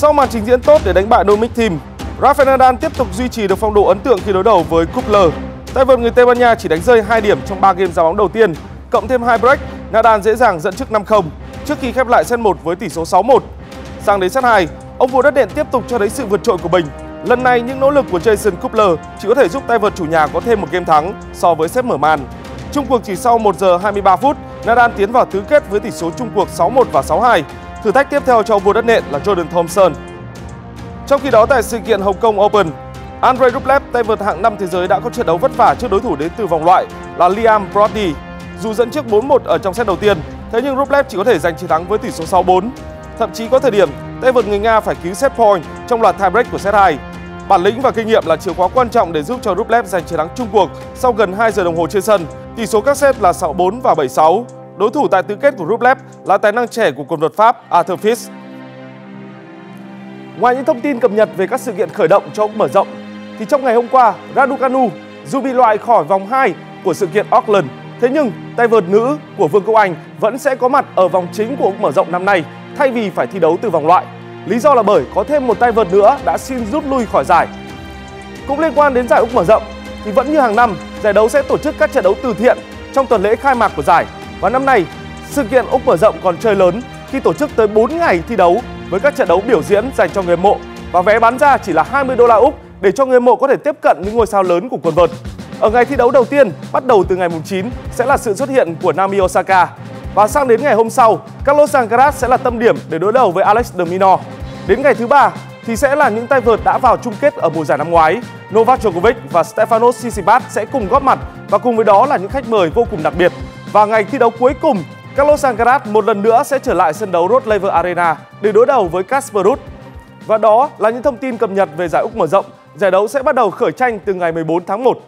Sau màn trình diễn tốt để đánh bại Dominic Thiem, Rafael Nadal tiếp tục duy trì được phong độ ấn tượng khi đối đầu với Kupler. Tay vợt người Tây Ban Nha chỉ đánh rơi 2 điểm trong 3 game giao bóng đầu tiên, cộng thêm 2 break, Nadal dễ dàng dẫn trước 5-0 trước khi khép lại set 1 với tỷ số 6-1. Sang đến set 2, ông vua đất nện tiếp tục cho thấy sự vượt trội của mình. Lần này những nỗ lực của Jason Kupler chỉ có thể giúp tay vợt chủ nhà có thêm một game thắng so với set mở màn. Trung cuộc chỉ sau 1 giờ 23 phút, Nadal tiến vào tứ kết với tỷ số chung cuộc 6-1 và 6-2. Thử thách tiếp theo cho ông vua đất nện là Jordan Thompson. Trong khi đó tại sự kiện Hồng Kông Open, Andrei Rublev, tay vợt hạng 5 thế giới đã có trận đấu vất vả trước đối thủ đến từ vòng loại là Liam Brody. Dù dẫn trước 4-1 ở trong set đầu tiên, thế nhưng Rublev chỉ có thể giành chiến thắng với tỷ số 6-4. Thậm chí có thời điểm tay vợt người Nga phải cứu set point trong loạt tie-break của set 2. Bản lĩnh và kinh nghiệm là chìa khóa quan trọng để giúp cho Rublev giành chiến thắng chung cuộc sau gần 2 giờ đồng hồ trên sân. Tỷ số các set là 6-4 và 7-6. Đối thủ tại tứ kết của Rublev là tài năng trẻ của quần vợt Pháp Arthur Fils. Ngoài những thông tin cập nhật về các sự kiện khởi động cho mở rộng, thì trong ngày hôm qua, Raducanu dù bị loại khỏi vòng 2 của sự kiện Auckland, thế nhưng tay vợt nữ của Vương quốc Anh vẫn sẽ có mặt ở vòng chính của mở rộng năm nay thay vì phải thi đấu từ vòng loại. Lý do là bởi có thêm một tay vợt nữa đã xin rút lui khỏi giải. Cũng liên quan đến giải Úc mở rộng thì vẫn như hàng năm, giải đấu sẽ tổ chức các trận đấu từ thiện trong tuần lễ khai mạc của giải. Và năm nay, sự kiện Úc mở rộng còn chơi lớn khi tổ chức tới 4 ngày thi đấu với các trận đấu biểu diễn dành cho người mộ và vé bán ra chỉ là 20 đô la Úc để cho người mộ có thể tiếp cận những ngôi sao lớn của quần vợt. Ở ngày thi đấu đầu tiên, bắt đầu từ ngày 9 sẽ là sự xuất hiện của Naomi Osaka và sang đến ngày hôm sau, Carlos Alcaraz sẽ là tâm điểm để đối đầu với Alex de Minaur. Đến ngày thứ ba thì sẽ là những tay vợt đã vào chung kết ở mùa giải năm ngoái. Novak Djokovic và Stefanos Tsitsipas sẽ cùng góp mặt và cùng với đó là những khách mời vô cùng đặc biệt. Và ngày thi đấu cuối cùng, Carlos Alcaraz một lần nữa sẽ trở lại sân đấu Rod Laver Arena để đối đầu với Casper Ruud. Và đó là những thông tin cập nhật về giải Úc mở rộng. Giải đấu sẽ bắt đầu khởi tranh từ ngày 14 tháng 1